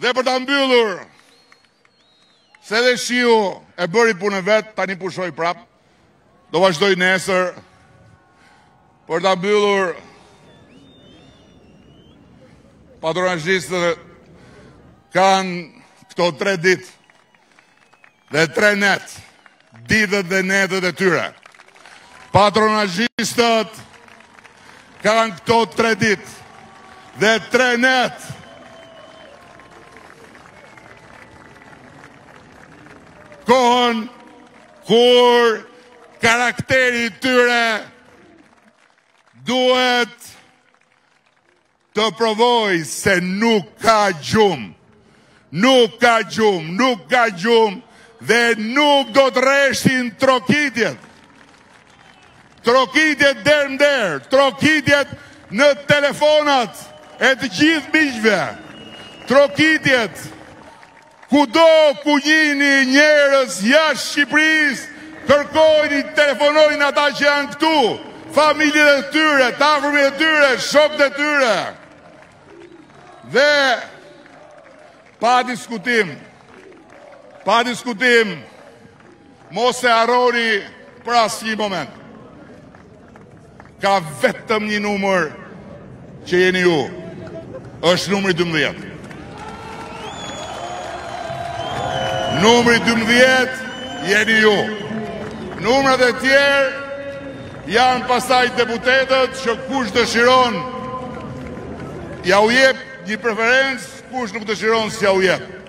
Dhe për ta mbyllur, se dhe shiu e bëri punën e vet, tani pushoi prapë. Do vazhdoj nesër për ta mbyllur patronazhistët kanë këto tre ditë dhe tre netë, ditët dhe netët e tyre. Patronazhistët kanë këto tre ditë dhe tre netë. Kohën kur karakteri i tyre duhet Të provojë se nuk ka gjumë. Nuk ka gjumë, nuk ka gjumë dhe nuk do të reshtin trokitjet. Trokitjet derë më derë, trokitjet në telefonat e të gjithë miqve. Trokitjet Kudo ku njihni njerëz jashtë Shqipërisë, kërkojini, telefonojini ata që janë këtu, familjet e tyre, të afërmit e tyre, shokët e tyre. Dhe pa diskutim, pa diskutim, Mos e harroni për asnjë moment. Ka vetëm një numër që jeni ju. Është numri 12. Numri 12 jeni ju. Numrat e tjerë janë pastaj deputetët që kush dëshiron jua jep një preferencë, kush nuk dëshiron s'jua jep.